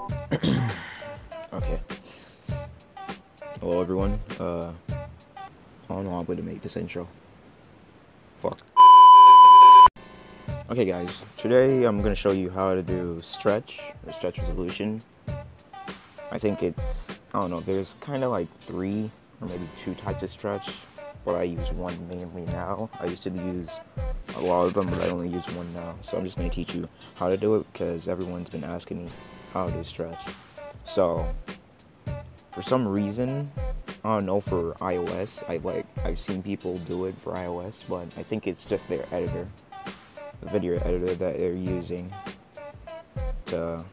okay. Hello everyone. Uh I don't know how I'm gonna make this intro. Fuck. Okay guys, today I'm gonna show you how to do stretch or stretch resolution. I think it's I don't know, there's kinda like three or maybe two types of stretch, but I use one mainly now. I used to use a lot of them, but I only use one now. So I'm just gonna teach you how to do it because everyone's been asking me how to stretch. So for some reason, I don't know for iOS. I like I've seen people do it for iOS, but I think it's just their editor, the video editor that they're using to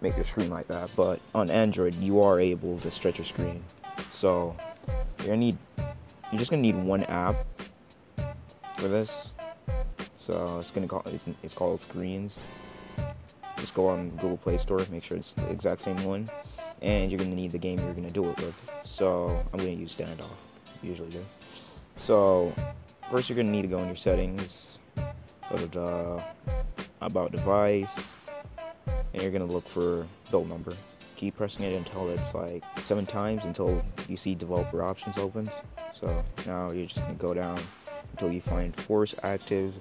make your screen like that. But on Android, you are able to stretch your screen. So you're gonna need you're just gonna need one app for this. So it's gonna call it's, it's called Screens. Just go on Google Play Store, make sure it's the exact same one, and you're gonna need the game you're gonna do it with. So I'm gonna use Standoff, usually do. So first you're gonna need to go in your settings, go to the about device, and you're gonna look for build number. Keep pressing it until it's like seven times until you see developer options opens. So now you're just gonna go down until you find force activities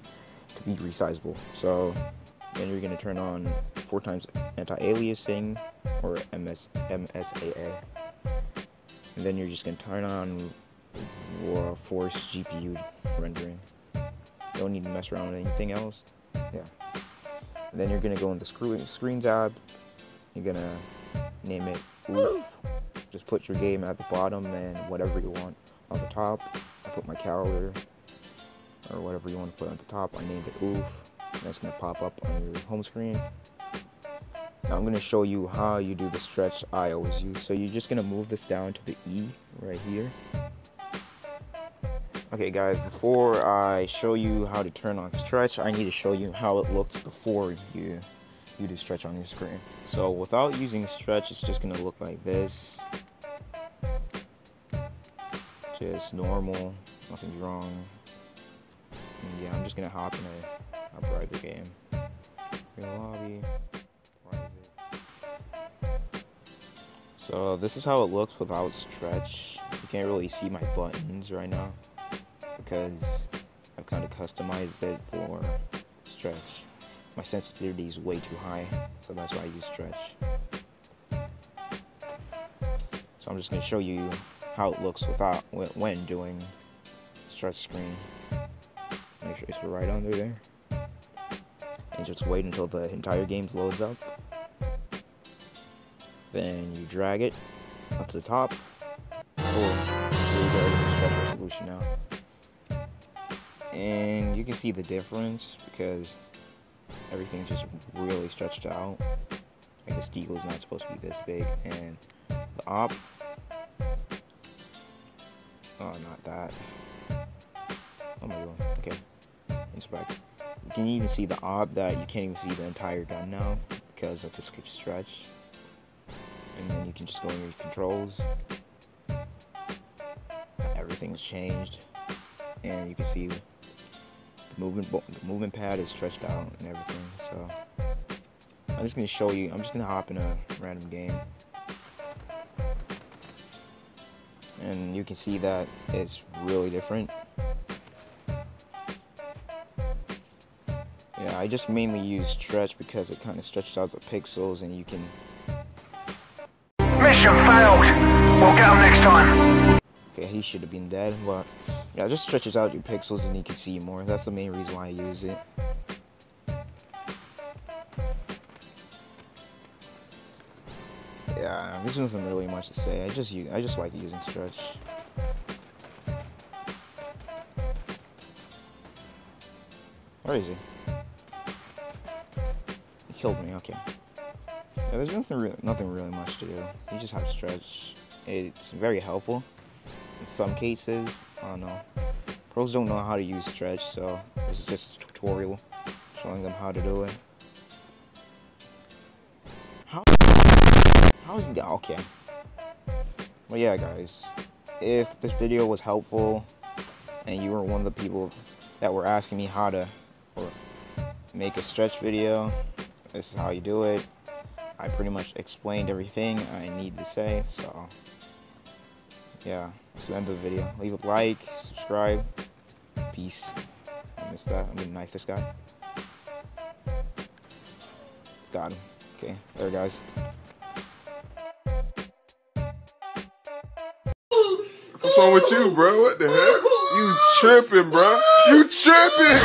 to be resizable. So then you're gonna turn on four times anti-aliasing or MS MSAA, and then you're just gonna turn on uh, force GPU rendering. Don't need to mess around with anything else. Yeah. And then you're gonna go in the screen screen tab. You're gonna name it Oof. Just put your game at the bottom and whatever you want on the top. I put my calendar or whatever you want to put on the top. I named it Oof. That's gonna pop up on your home screen. Now I'm gonna show you how you do the stretch I always use. So you're just gonna move this down to the E right here. Okay guys, before I show you how to turn on stretch, I need to show you how it looks before you you do stretch on your screen. So without using stretch, it's just gonna look like this. Just normal, nothing's wrong. And yeah, I'm just gonna hop in a, a private game. Your lobby. So this is how it looks without stretch. You can't really see my buttons right now because I've kind of customized it for stretch. My sensitivity is way too high, so that's why I use stretch. So I'm just going to show you how it looks without when doing stretch screen. Make sure it's right under there. And just wait until the entire game loads up. Then you drag it up to the top. Oh, stretch resolution now. And you can see the difference because everything just really stretched out. This deagle is not supposed to be this big, and the op. Oh, not that. Oh my god. Okay. Inspect. You can even see the op that you can't even see the entire gun now because of this stretch. And then you can just go in your controls. Everything's changed, and you can see the movement, the movement pad is stretched out and everything. So I'm just gonna show you. I'm just gonna hop in a random game, and you can see that it's really different. Yeah, I just mainly use stretch because it kind of stretches out the pixels, and you can. Mission failed. We'll get them next time. Okay, he should have been dead, but yeah, just stretches out your pixels and you can see more. That's the main reason why I use it. Yeah, this nothing really much to say. I just use, I just like using stretch. Where is he? He killed me. Okay. Yeah, there's nothing, really, nothing really much to do. You just have stretch. It's very helpful some cases. I don't know. Pros don't know how to use stretch, so this is just a tutorial showing them how to do it. How? How is it? Okay. Well, yeah, guys. If this video was helpful and you were one of the people that were asking me how to make a stretch video, this is how you do it. I pretty much explained everything I need to say. So yeah, that's the end of the video. Leave a like, subscribe. Peace. I missed that. I'm gonna knife this guy. Got him. Okay, there guys. What's wrong with you, bro? What the heck? You tripping, bro? You tripping?